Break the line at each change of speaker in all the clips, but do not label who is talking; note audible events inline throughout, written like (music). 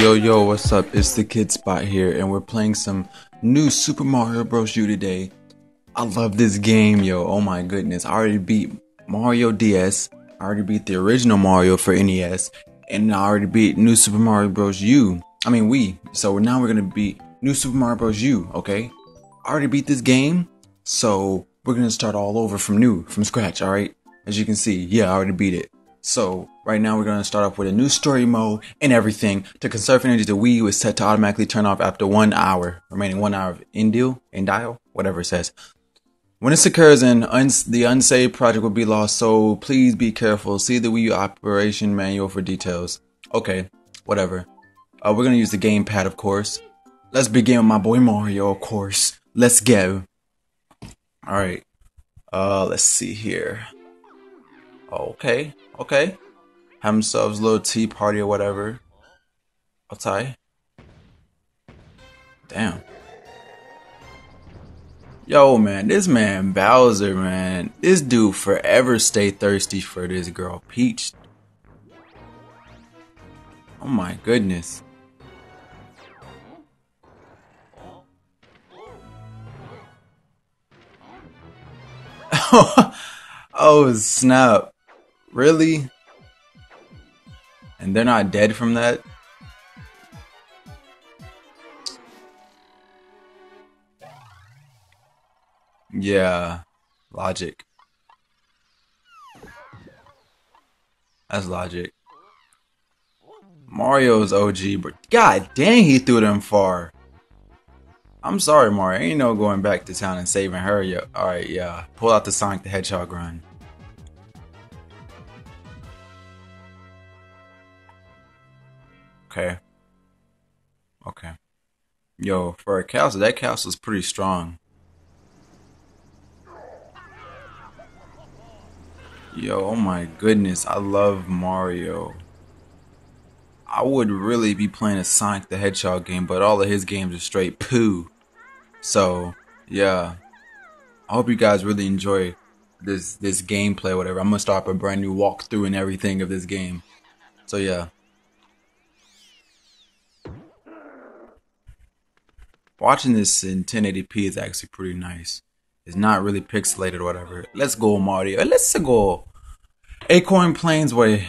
yo, yo, what's up? It's the Kid Spot here, and we're playing some new Super Mario Bros. U today. I love this game, yo. Oh my goodness. I already beat Mario DS. I already beat the original Mario for NES. And I already beat New Super Mario Bros. U. I mean, we. So now we're gonna beat New Super Mario Bros. U, okay? I already beat this game. So we're gonna start all over from new, from scratch, alright? As you can see, yeah, I already beat it. So right now we're going to start off with a new story mode and everything. To conserve energy, the Wii U is set to automatically turn off after one hour, remaining one hour of Indil, dial, whatever it says. When this occurs, an uns- the unsaved project will be lost, so please be careful. See the Wii U operation manual for details. Okay, whatever. Uh, we're going to use the gamepad, of course. Let's begin with my boy Mario, of course. Let's go. Alright. Uh, let's see here. Okay, okay. Have themselves a little tea party or whatever. Outside. Damn. Yo, man, this man Bowser, man, this dude forever stay thirsty for this girl Peach. Oh my goodness. (laughs) oh snap. Really? And they're not dead from that? Yeah, logic. That's logic. Mario's OG, but god dang, he threw them far. I'm sorry, Mario. Ain't no going back to town and saving her. Yet. All right, yeah. Pull out the Sonic the Hedgehog run. Okay. Okay. Yo, for a castle, that castle's pretty strong. Yo, oh my goodness, I love Mario. I would really be playing a Sonic the Hedgehog game, but all of his games are straight poo. So, yeah. I hope you guys really enjoy this this gameplay, whatever. I'm gonna start up a brand new walkthrough and everything of this game. So yeah. Watching this in 1080p is actually pretty nice. It's not really pixelated or whatever. Let's go, Mario. Let's go. Acorn Plains way.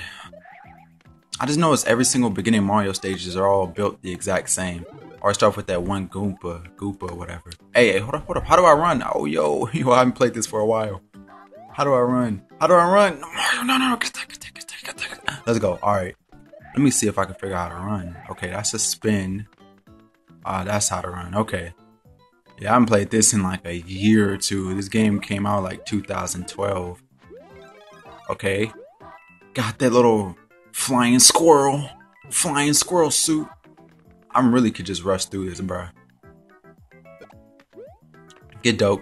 I just noticed every single beginning Mario stages are all built the exact same. Or start with that one Goomba, Goopa, whatever. Hey, hey, hold up, hold up. How do I run? Oh, yo, (laughs) yo, I haven't played this for a while. How do I run? How do I run? No, Mario, no, no, no. Get that, get that, get that, get that. Let's go. All right. Let me see if I can figure out how to run. Okay, that's a spin. Ah, that's how to run. Okay. Yeah, I haven't played this in like a year or two. This game came out like 2012. Okay. Got that little flying squirrel. Flying squirrel suit. I really could just rush through this, bro. Get dope.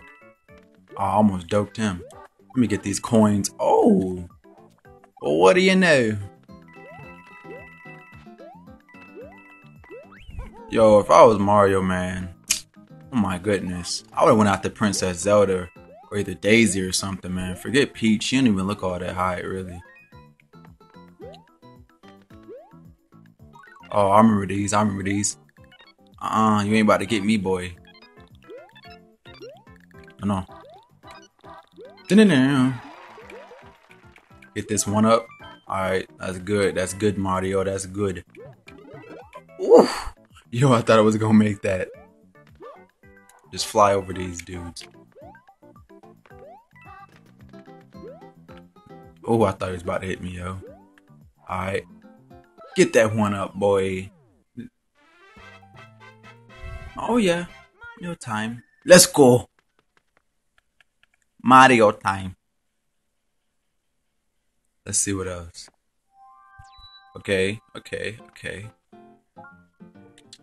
I almost doped him. Let me get these coins. Oh. What do you know? Yo, if I was Mario, man, oh my goodness, I would have went after Princess Zelda or either Daisy or something, man. Forget Peach, she don't even look all that high, really. Oh, I remember these. I remember these. Uh, uh you ain't about to get me, boy. No, no. Get this one up. Alright, that's good. That's good, Mario. That's good. Oof. Yo, I thought I was gonna make that. Just fly over these dudes. Oh, I thought he was about to hit me, yo. Alright. Get that one up, boy. Oh, yeah. No time. Let's go. Mario time. Let's see what else. Okay, okay, okay.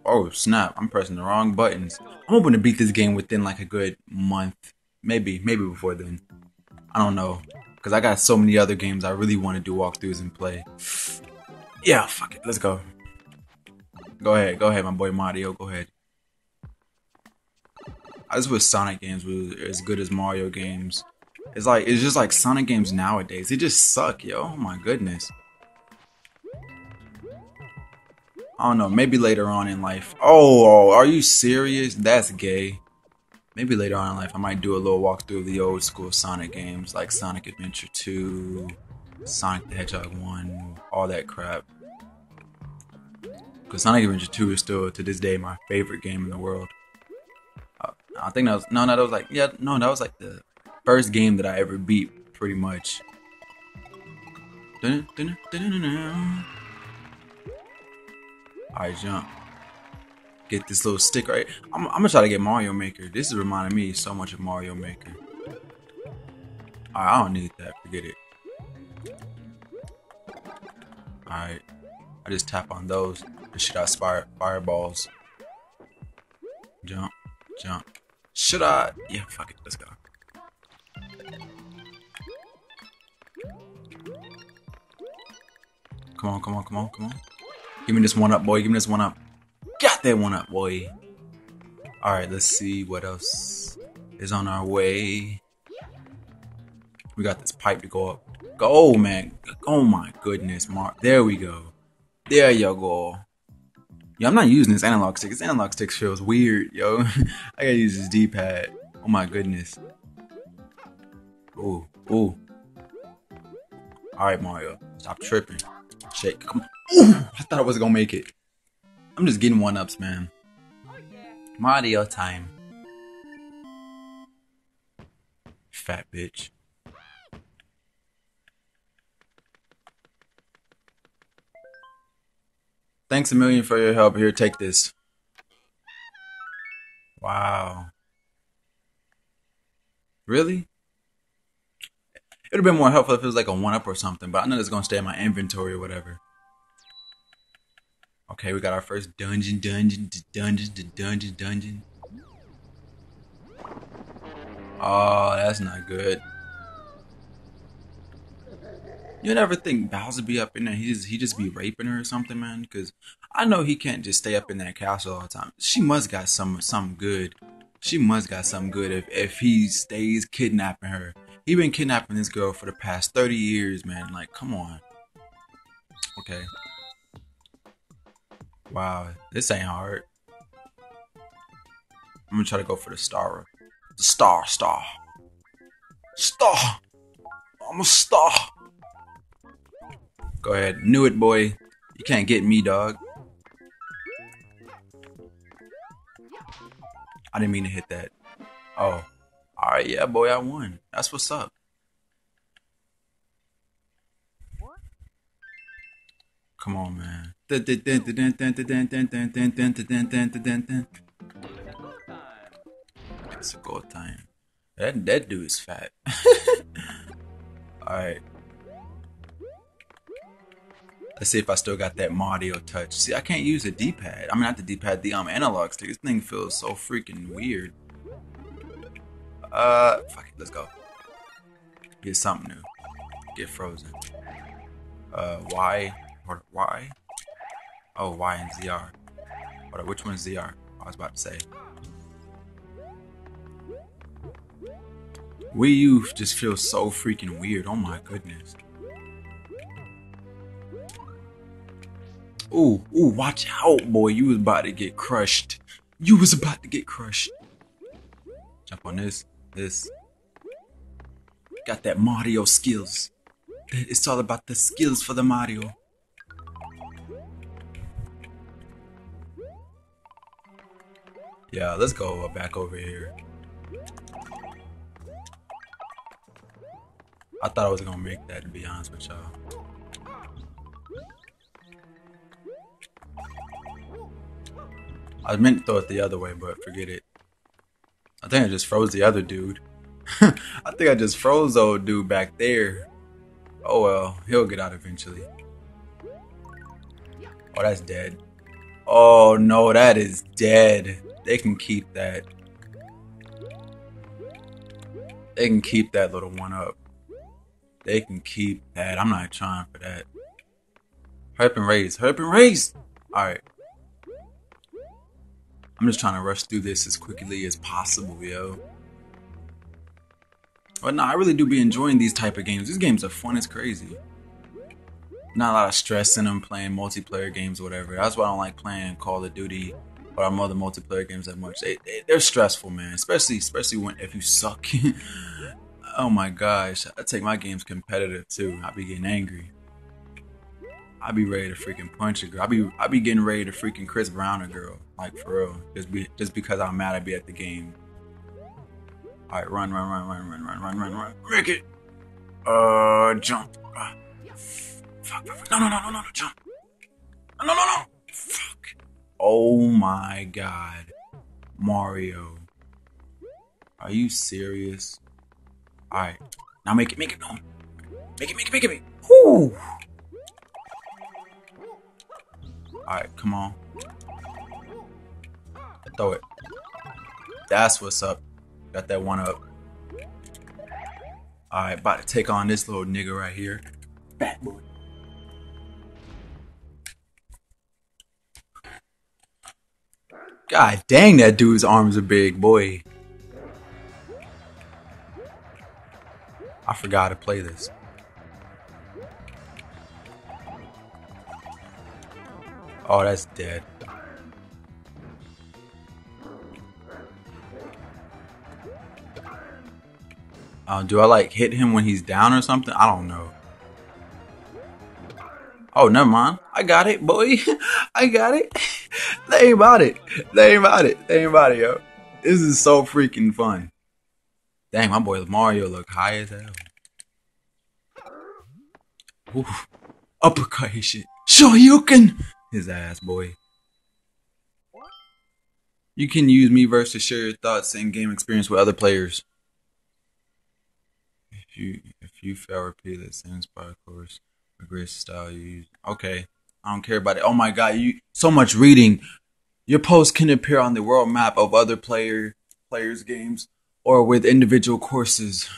Oh snap! I'm pressing the wrong buttons. I'm hoping to beat this game within like a good month, maybe, maybe before then. I don't know, cause I got so many other games I really want to do walkthroughs and play. Yeah, fuck it, let's go. Go ahead, go ahead, my boy Mario. Go ahead. I just wish Sonic games were as good as Mario games. It's like it's just like Sonic games nowadays. They just suck, yo. Oh my goodness. I don't know. Maybe later on in life. Oh, are you serious? That's gay. Maybe later on in life, I might do a little walkthrough of the old school Sonic games like Sonic Adventure 2, Sonic the Hedgehog 1, all that crap. Because Sonic Adventure 2 is still, to this day, my favorite game in the world. Uh, I think that was, no, no, that was like, yeah, no, that was like the first game that I ever beat, pretty much. Alright, jump. Get this little stick right. I'm, I'm, gonna try to get Mario Maker. This is reminding me so much of Mario Maker. I don't need that. Forget it. Alright. I just tap on those to shoot out fire, fireballs. Jump. Jump. Should I? Yeah, fuck it. Let's go. Come on, come on, come on, come on. Give me this one up, boy. Give me this one up. Got that one up, boy. Alright, let's see what else is on our way. We got this pipe to go up. Go, man. Oh my goodness, Mark. There we go. There you go. Yeah, I'm not using this analog stick. This analog stick feels weird, yo. (laughs) I gotta use this D-pad. Oh my goodness. Ooh, ooh. Alright, Mario. Stop tripping. Shake. Ooh, I thought I was gonna make it. I'm just getting one ups, man. Mario time. Fat bitch. Thanks a million for your help. Here, take this. Wow. Really? It would have been more helpful if it was like a one up or something, but I know it's gonna stay in my inventory or whatever. Okay, we got our first dungeon, dungeon, dungeon, dungeon, dungeon. Oh, that's not good. You never think Bowser be up in there? He just he just be raping her or something, man? Because I know he can't just stay up in that castle all the time. She must got some something good. She must got something good if if he stays kidnapping her. He been kidnapping this girl for the past 30 years, man. Like, come on. Okay. Wow, this ain't hard. I'm gonna try to go for the star. The star, star. Star! I'm a star! Go ahead. Knew it, boy. You can't get me, dog. I didn't mean to hit that. Oh. Alright, yeah, boy, I won. That's what's up. What? Come on, man. It's a gold time. That that dude is fat. Alright. Let's see if I still got that Mario touch. See, I can't use a D-pad. I mean, not the D-pad, the um analog stick. This thing feels so freaking weird. Uh, fuck it, let's go. Get something new. Get frozen. Uh, Y. What? Y? Oh, Y and ZR. What? Which one's ZR? I was about to say. Wii U just feels so freaking weird. Oh my goodness. Ooh, ooh, watch out, boy. You was about to get crushed. You was about to get crushed. Jump on this this. Got that Mario skills. It's all about the skills for the Mario. Yeah, let's go back over here. I thought I was gonna make that to be honest with y'all. I meant to throw it the other way, but forget it. I think I just froze the other dude. (laughs) I think I just froze old dude back there. Oh well, he'll get out eventually. Oh, that's dead. Oh no, that is dead. They can keep that. They can keep that little one up. They can keep that. I'm not trying for that. Herp and raise. Herp and raise! Alright. I'm just trying to rush through this as quickly as possible, yo. But no, I really do be enjoying these type of games. These games are fun as crazy. not a lot of stress in them playing multiplayer games or whatever. That's why I don't like playing Call of Duty or our other multiplayer games that much. They, they are stressful, man. Especially especially when if you suck. (laughs) oh my gosh, I take my games competitive too. I be getting angry. I be ready to freaking punch a girl. I be I be getting ready to freaking Chris Brown a girl, like for real. Just be just because I'm mad I be at the game. All right, run, run, run, run, run, run, run, run, run. Make it. Uh, jump. Uh, fuck, fuck. No, no, no, no, no, no, jump. No, no, no, no. Fuck. Oh my god, Mario. Are you serious? All right, now make it, make it, no. Make it, make it, make it, make it. Whoo. Alright, come on. Throw it. That's what's up. Got that one up. Alright, about to take on this little nigga right here. Boy. God dang, that dude's arms are big, boy. I forgot to play this. Oh, that's dead. Uh, do I like hit him when he's down or something? I don't know. Oh, never mind. I got it, boy. (laughs) I got it. (laughs) they ain't about it. They ain't about it. They ain't about it, yo. This is so freaking fun. Dang, my boy Mario look high as hell. Oof. Uppercut his shit. Sure you can his ass, boy. You can use Miiverse to share your thoughts and game experience with other players. If you if you fail, repeat the same spot course, regress style you use. Okay, I don't care about it. Oh my god, you so much reading. Your post can appear on the world map of other player players' games or with individual courses.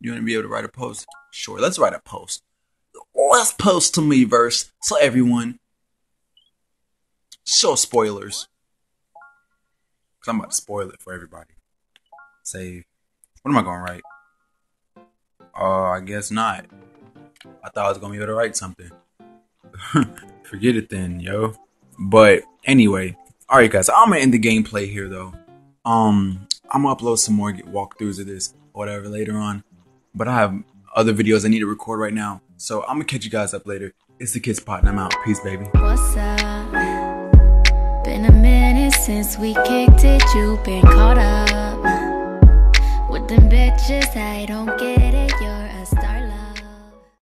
You want to be able to write a post? Sure, let's write a post. Let's post to Miiverse so everyone so spoilers. Cause I'm about to spoil it for everybody. Save. What am I gonna write? Uh, I guess not. I thought I was gonna be able to write something. (laughs) Forget it then, yo. But anyway, all right, guys. I'm gonna end the gameplay here, though. Um, I'm gonna upload some more walkthroughs of this, whatever, later on. But I have other videos I need to record right now, so I'm gonna catch you guys up later. It's the Kids Spot, and I'm out. Peace, baby. What's up? Been a minute since we kicked it, you been caught up With them bitches, I don't get it